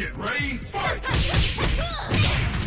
Get ready, fight!